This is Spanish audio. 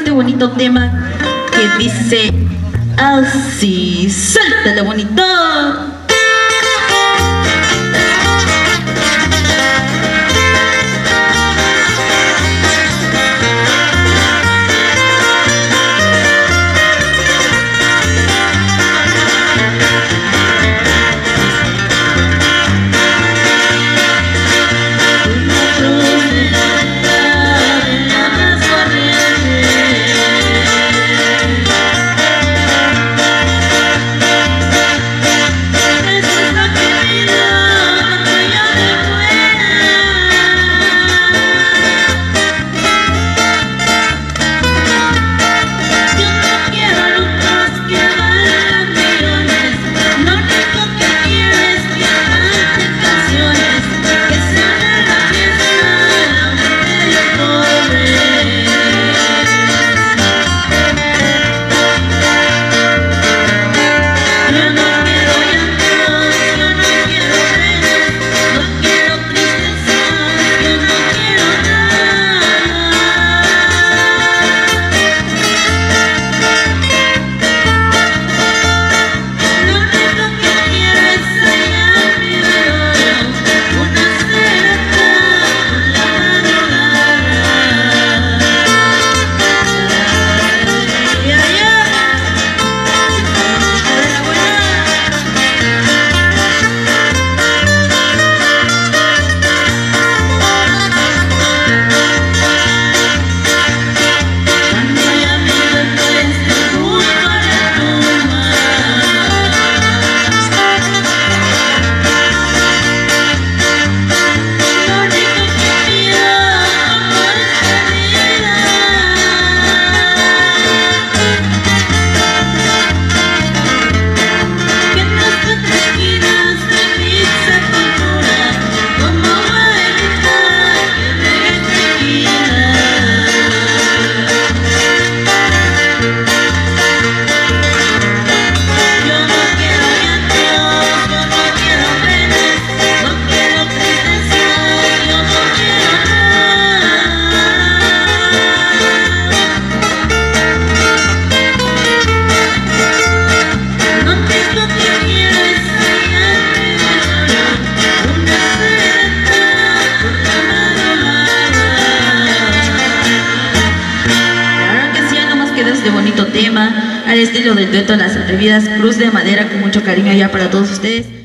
este bonito tema que dice así. ¡Suéltale bonito! Este bonito tema al estilo del dueto Las Atrevidas Cruz de Madera con mucho cariño allá para todos ustedes.